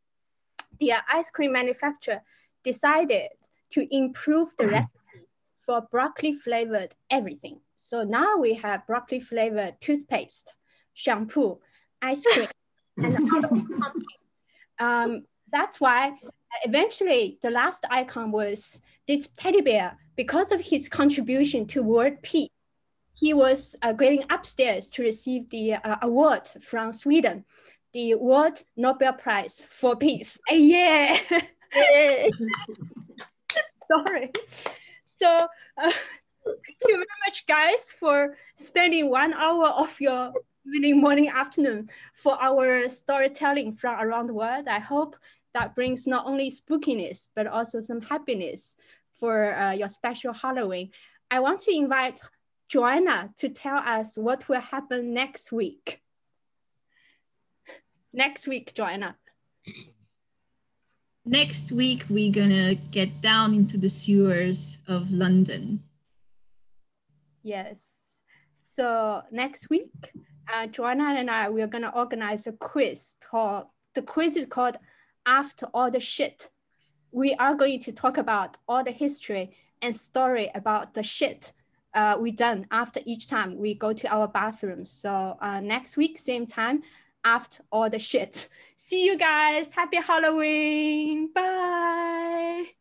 The ice cream manufacturer decided to improve the recipe for broccoli flavored everything. So now we have broccoli flavored toothpaste, shampoo, ice cream, and um, that's why eventually the last icon was this teddy bear because of his contribution to world peace. He was uh, going upstairs to receive the uh, award from Sweden, the World Nobel Prize for Peace. Uh, yeah. Sorry. So uh, thank you very much, guys, for spending one hour of your evening, morning, afternoon for our storytelling from around the world. I hope that brings not only spookiness, but also some happiness for uh, your special Halloween. I want to invite Joanna to tell us what will happen next week. Next week, Joanna. Next week, we're gonna get down into the sewers of London. Yes. So next week, uh, Joanna and I, we're gonna organize a quiz. Called, the quiz is called After All the Shit. We are going to talk about all the history and story about the shit uh, we done after each time we go to our bathroom. So uh, next week, same time, after all the shit. See you guys. Happy Halloween. Bye.